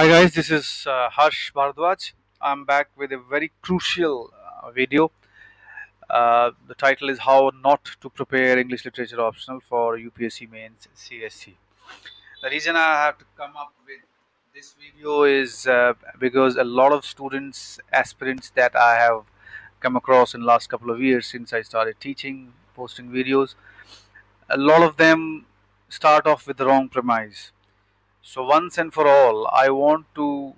Hi guys, this is uh, Harsh Bhardwaj. I'm back with a very crucial uh, video. Uh, the title is How Not to Prepare English Literature Optional for UPSC Mains CSE. The reason I have to come up with this video is uh, because a lot of students, aspirants that I have come across in last couple of years since I started teaching, posting videos, a lot of them start off with the wrong premise so once and for all, I want to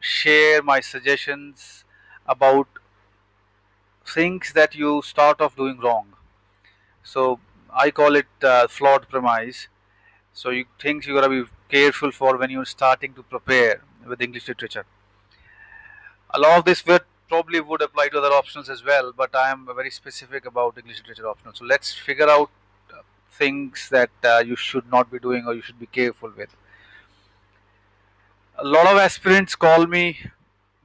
share my suggestions about things that you start off doing wrong. So I call it uh, flawed premise. So you things you gotta be careful for when you're starting to prepare with English literature. A lot of this would probably would apply to other options as well, but I am very specific about English literature options. So let's figure out uh, things that uh, you should not be doing or you should be careful with a lot of aspirants call me,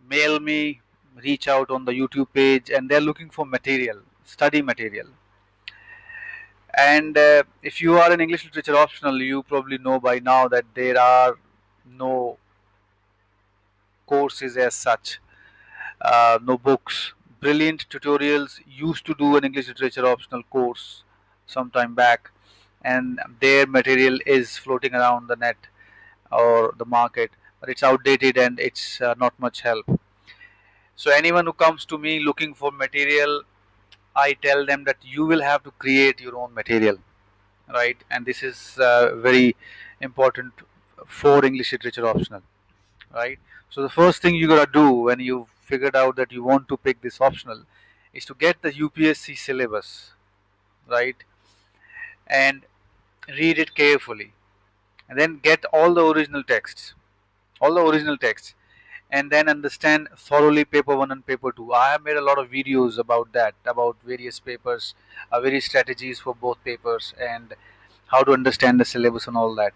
mail me, reach out on the YouTube page, and they're looking for material, study material. And uh, if you are an English literature optional, you probably know by now that there are no courses as such, uh, no books. Brilliant tutorials used to do an English literature optional course sometime back, and their material is floating around the net or the market but it's outdated and it's uh, not much help. So anyone who comes to me looking for material i tell them that you will have to create your own material right? And this is uh, very important for english literature optional right? So the first thing you gotta do when you figured out that you want to pick this optional is to get the upsc syllabus right? And read it carefully. And then get all the original texts all the original text and then understand thoroughly paper 1 and paper 2 i have made a lot of videos about that about various papers uh, various strategies for both papers and how to understand the syllabus and all that.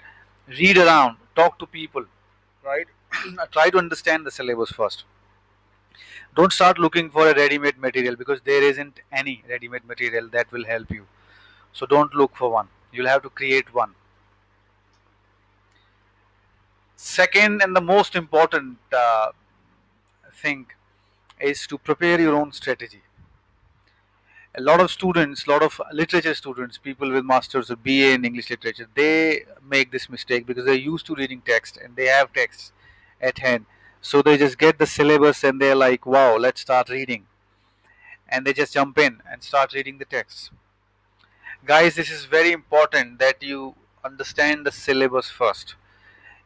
Read around talk to people right? Try to understand the syllabus first. Don't start looking for a ready-made material because there isn't any ready-made material that will help you. So don't look for one. You'll have to create one second and the most important uh, thing is to prepare your own strategy. A lot of students a lot of literature students people with masters or ba in english literature they make this mistake because they're used to reading text and they have texts at hand. So they just get the syllabus and they're like wow let's start reading. And they just jump in and start reading the text guys this is very important that you understand the syllabus first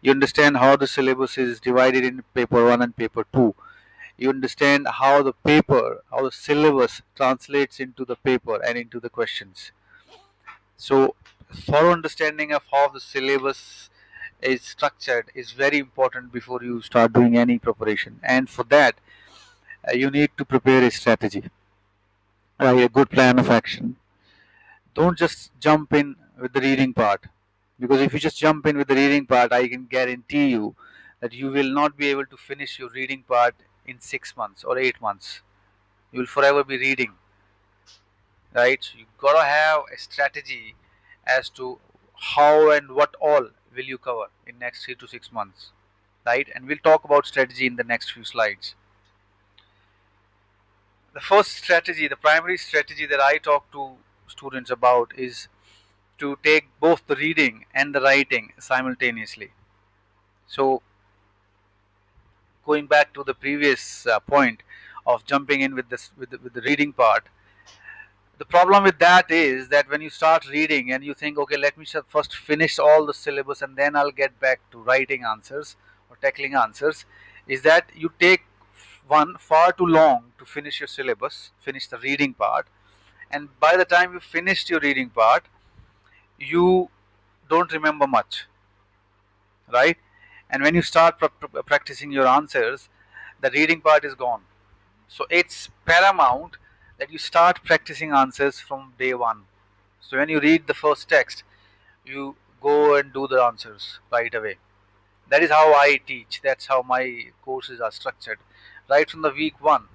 you understand how the syllabus is divided in paper 1 and paper 2 you understand how the paper how the syllabus translates into the paper and into the questions. So thorough understanding of how the syllabus is structured is very important before you start doing any preparation. And for that uh, you need to prepare a strategy a good plan of action. Don't just jump in with the reading part because if you just jump in with the reading part i can guarantee you that you will not be able to finish your reading part in six months or eight months. You will forever be reading right? So you gotta have a strategy as to how and what all will you cover in next three to six months right? And we'll talk about strategy in the next few slides. The first strategy the primary strategy that i talk to students about is to take both the reading and the writing simultaneously. So going back to the previous uh, point of jumping in with this with the, with the reading part the problem with that is that when you start reading and you think okay let me first finish all the syllabus and then I'll get back to writing answers or tackling answers is that you take one far too long to finish your syllabus finish the reading part and by the time you finished your reading part you don't remember much right? And when you start pr pr practicing your answers the reading part is gone. So it's paramount that you start practicing answers from day one. So when you read the first text you go and do the answers right away. That is how i teach. That's how my courses are structured. Right from the week one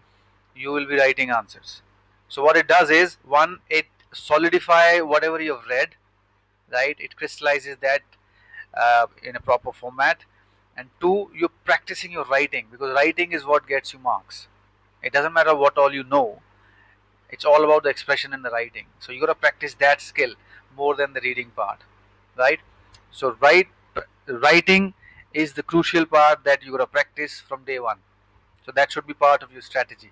you will be writing answers. So what it does is one it solidify whatever you've read right? It crystallizes that uh, in a proper format. And two you're practicing your writing because writing is what gets you marks. It doesn't matter what all you know. It's all about the expression and the writing. So you got to practice that skill more than the reading part right? So write writing is the crucial part that you got to practice from day one. So that should be part of your strategy.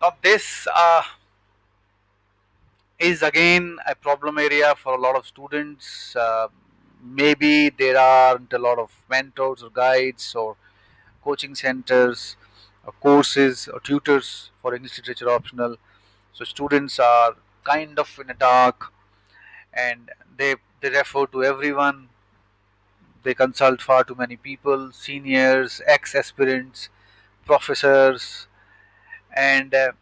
Now this uh, is again a problem area for a lot of students uh, maybe there aren't a lot of mentors or guides or coaching centers or courses or tutors for English literature optional. So students are kind of in the dark and they they refer to everyone. They consult far too many people, seniors, ex-aspirants, professors, and uh,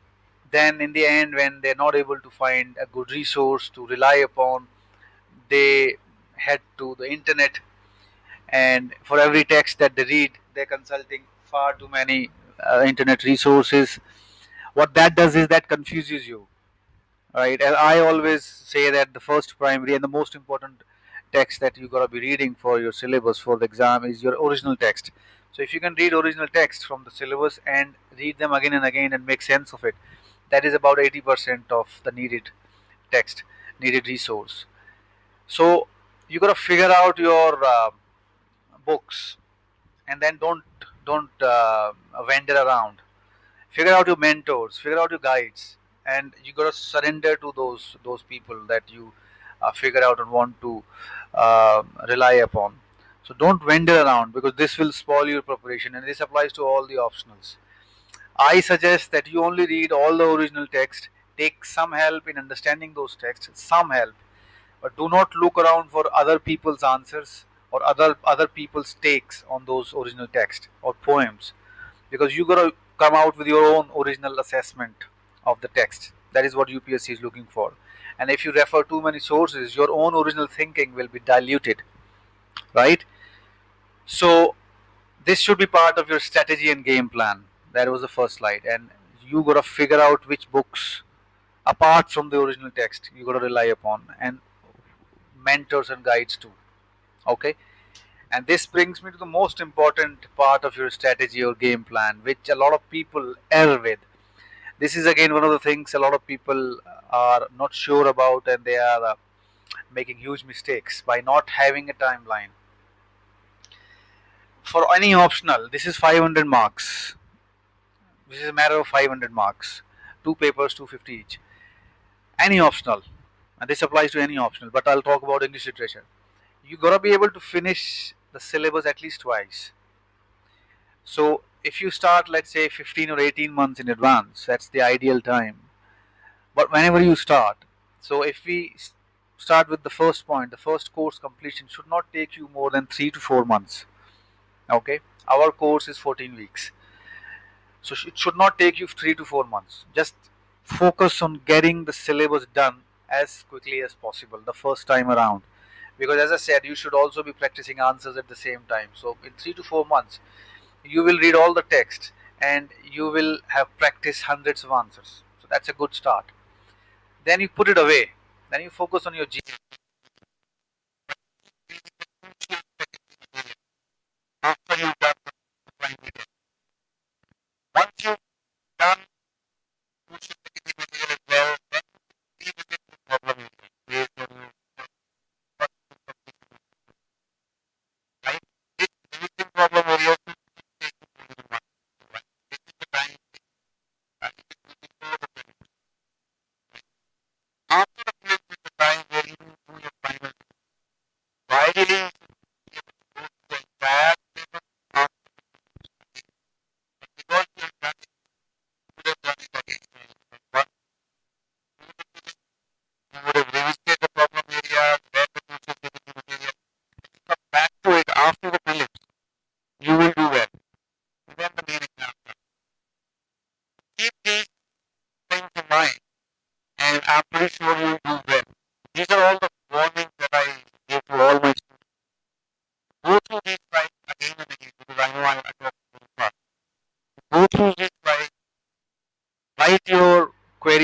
then in the end when they're not able to find a good resource to rely upon, they head to the internet. And for every text that they read they're consulting far too many uh, internet resources. What that does is that confuses you right? And i always say that the first primary and the most important text that you got to be reading for your syllabus for the exam is your original text. So if you can read original text from the syllabus and read them again and again and make sense of it that is about 80% of the needed text needed resource. So you got to figure out your uh, books and then don't don't uh, wander around. Figure out your mentors figure out your guides and you got to surrender to those those people that you uh, figure out and want to uh, rely upon. So don't wander around because this will spoil your preparation and this applies to all the optionals i suggest that you only read all the original text take some help in understanding those texts some help but do not look around for other people's answers or other other people's takes on those original text or poems because you got to come out with your own original assessment of the text. That is what UPSC is looking for. And if you refer too many sources your own original thinking will be diluted right? So this should be part of your strategy and game plan that was the first slide. And you got to figure out which books apart from the original text you got to rely upon and mentors and guides too. Okay? And this brings me to the most important part of your strategy or game plan which a lot of people err with. This is again one of the things a lot of people are not sure about and they are uh, making huge mistakes by not having a timeline. For any optional this is 500 marks this is a matter of 500 marks. Two papers 250 each. Any optional. And this applies to any optional but i'll talk about english literature you gotta be able to finish the syllabus at least twice. So if you start let's say 15 or 18 months in advance that's the ideal time. But whenever you start so if we start with the first point the first course completion should not take you more than 3 to 4 months. Okay? Our course is 14 weeks so it should not take you 3 to 4 months. Just focus on getting the syllabus done as quickly as possible the first time around. Because as i said you should also be practicing answers at the same time. So in 3 to 4 months you will read all the text and you will have practiced hundreds of answers. So that's a good start. Then you put it away. Then you focus on your G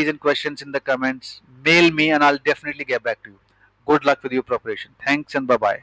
queries and questions in the comments, mail me and I'll definitely get back to you. Good luck with your preparation. Thanks and bye bye.